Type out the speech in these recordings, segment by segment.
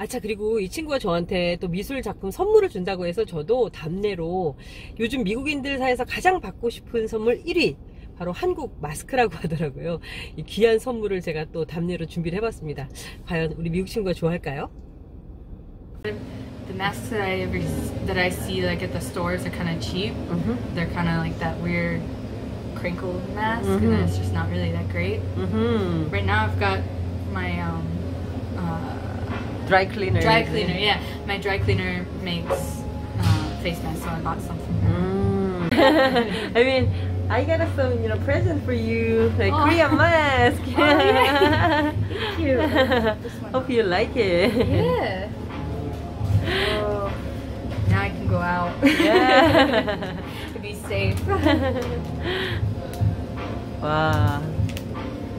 아차 그리고 이 친구가 저한테 또 미술 작품 선물을 준다고 해서 저도 답례로 요즘 미국인들 사이에서 가장 받고 싶은 선물 1위 바로 한국 마스크라고 하더라고요. 이 귀한 선물을 제가 또 답례로 준비를 해봤습니다. 과연 우리 미국 친구가 좋아할까요? The masks that I ever that I see like at the stores are kind of cheap. 음흠, They're kind of like that weird crinkled mask, Mhm. and it's just not really that great. 음흠. Right now, I've got my um, uh, dry cleaner. Dry cleaner, yeah. My dry cleaner makes uh, face masks, so I bought some from her. Mm. I mean, I got a some you know present for you, a oh. Korean mask. oh. Thank you. Hope you like it. Yeah. Oh, now I can go out. Yeah. to be safe. wow.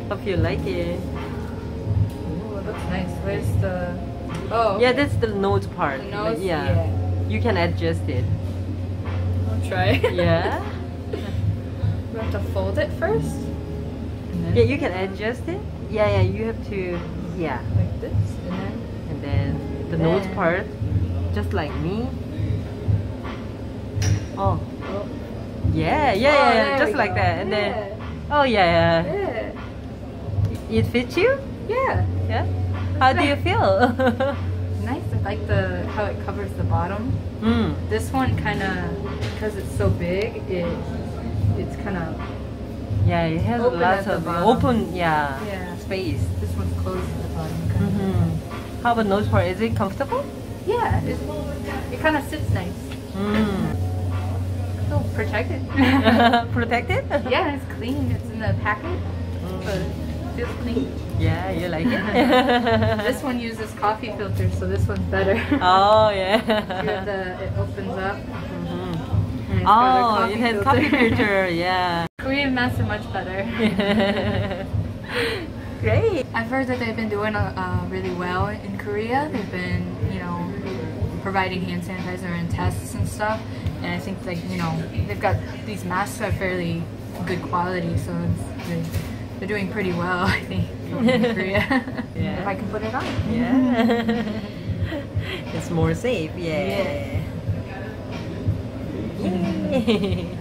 Hope you like it. Oh, it looks nice. Where's the Oh. Yeah, that's the nose part. The nose. Yeah. You can adjust it. I'll try. Yeah. we have to fold it first. Then Yeah, you can adjust it. Yeah, yeah, you have to, yeah. like this, and then. And then the nose part, just like me. Oh, Oh. yeah, yeah, yeah, Oh, yeah, there just like go. that. And then, oh yeah, Yeah. yeah. It fits you? Yeah. Yeah. How do you feel? Nice. I like the how it covers the bottom. mm. This one kind of because it's so big. It it's kind of Yeah, it has lots of open, yeah, Yeah. space. this one's closed at the bottom. Kind hmm How about nose part? Is it comfortable? Yeah. It, it kind of sits nice. Mm. Feel protected. Protected? yeah, it's clean. It's in the packet, but it feels clean. Yeah, you like it? This one uses coffee filters, so this one's better. Oh yeah. the, it opens up. Got a Oh, it has coffee filter. Yeah. Korean masks are much better. Great. I've heard that they've been doing uh, really well in Korea. They've been, you know, providing hand sanitizer and tests and stuff. And I think like you know they've got these masks are fairly good quality, so it's, they're, they're doing pretty well. I think in Korea. Yeah. If I can put it on. Yeah. it's more safe. Yeah. Yeah. Yay.